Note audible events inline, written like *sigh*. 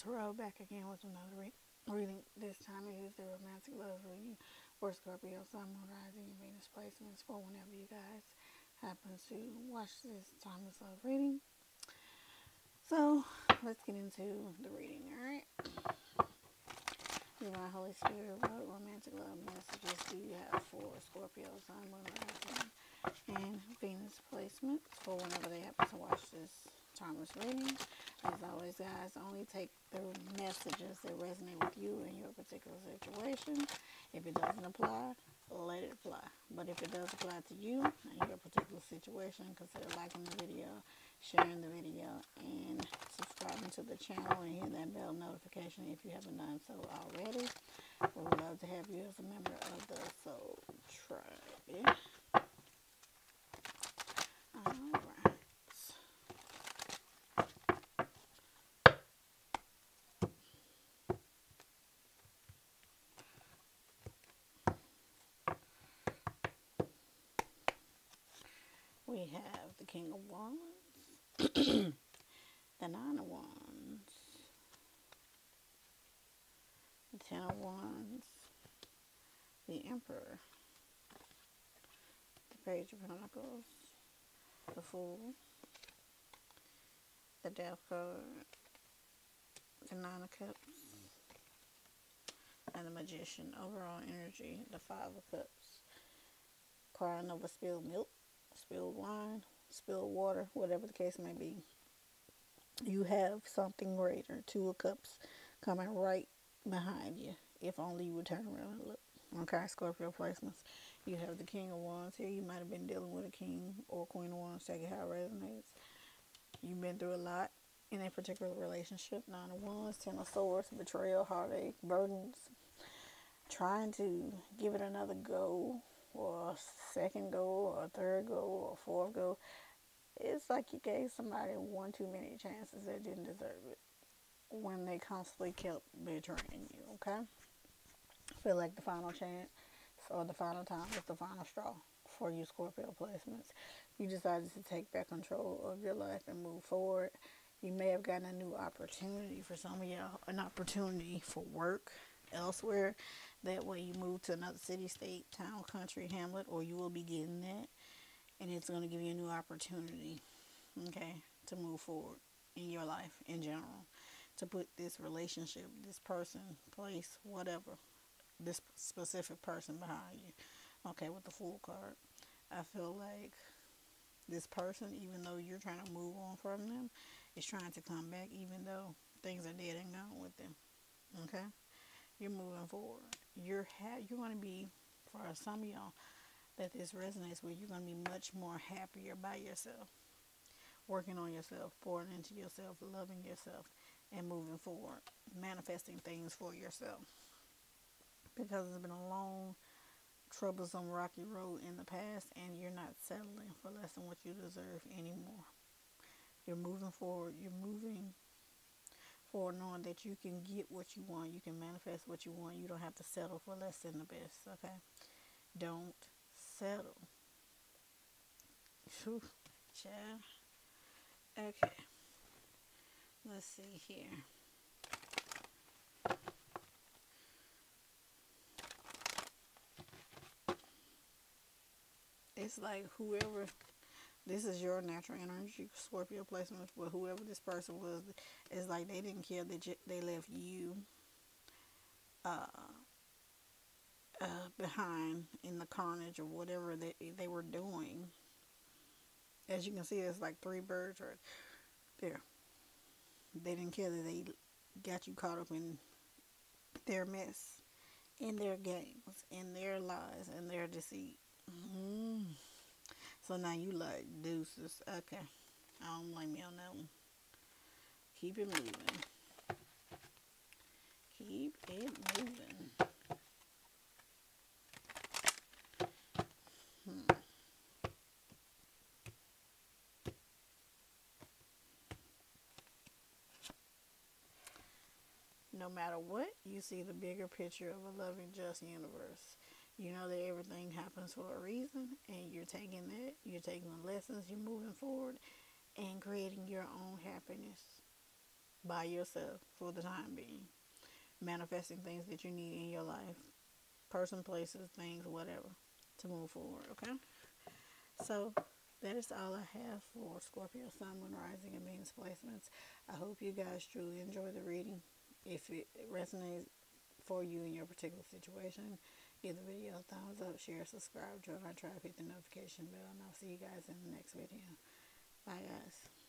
Tarot back again with another re reading. This time it is the romantic love reading for Scorpio, Sun, Moon, Rising, and Venus placements for whenever you guys happen to watch this timeless love reading. So let's get into the reading, alright? Divine Holy Spirit, what romantic love messages do you have for Scorpio, Sun, Moon, Rising, and Venus placements for whenever they happen to watch this timeless reading? As always, guys, only take the messages that resonate with you in your particular situation. If it doesn't apply, let it fly. But if it does apply to you and your particular situation, consider liking the video, sharing the video, and subscribing to the channel and hit that bell notification if you haven't done so already. We would love to have you as a member of the Soul Tribe. We have the King of Wands, *coughs* the Nine of Wands, the Ten of Wands, the Emperor, the Page of Pentacles, the Fool, the Death card, the Nine of Cups, and the Magician. Overall energy, the Five of Cups, crying over spilled milk spilled wine, spilled water, whatever the case may be. You have something greater. Two of Cups coming right behind you. If only you would turn around and look. Okay, Scorpio placements. You have the King of Wands here. You might have been dealing with a King or Queen of Wands. Check it how it resonates. You've been through a lot in a particular relationship. Nine of Wands, Ten of Swords, betrayal, heartache, burdens. Trying to give it another go or a second goal or a third goal or a fourth goal. It's like you gave somebody one too many chances that didn't deserve it when they constantly kept betraying you, okay? I feel like the final chance or the final time was the final straw for you Scorpio placements. You decided to take back control of your life and move forward. You may have gotten a new opportunity for some of y'all, an opportunity for work elsewhere that way you move to another city, state, town, country, hamlet, or you will be getting that. And it's going to give you a new opportunity, okay, to move forward in your life in general. To put this relationship, this person, place, whatever, this specific person behind you. Okay, with the Fool card. I feel like this person, even though you're trying to move on from them, is trying to come back, even though things are dead and gone with them. Okay? You're moving forward you're ha- you're going to be for some of y'all that this resonates with. You're going to be much more happier by yourself, working on yourself, pouring into yourself, loving yourself, and moving forward, manifesting things for yourself. Because it's been a long, troublesome, rocky road in the past, and you're not settling for less than what you deserve anymore. You're moving forward. You're moving for knowing that you can get what you want, you can manifest what you want. You don't have to settle for less than the best, okay? Don't settle. Whew, child. Okay. Let's see here. It's like whoever this is your natural energy Scorpio placement for whoever this person was. It's like they didn't care that they left you uh, uh, behind in the carnage or whatever they, they were doing. As you can see, it's like three birds right there. They didn't care that they got you caught up in their mess, in their games, in their lies, and their deceit. Mm. So now you like deuces. Okay. I don't blame you on that one. Keep it moving. Keep it moving. Hmm. No matter what, you see the bigger picture of a loving, just universe. You know that everything happens for a reason, and you're taking that, you're taking the lessons, you're moving forward, and creating your own happiness. by yourself for the time being. Manifesting things that you need in your life, person, places, things, whatever, to move forward. Okay. So that is all I have for Scorpio Sun, Moon, Rising, and Venus placements. I hope you guys truly enjoy the reading. If it resonates for you in your particular situation, give the video a thumbs up, share, subscribe, join our tribe, hit the notification bell, and I'll see you guys in the next video. Bye, guys.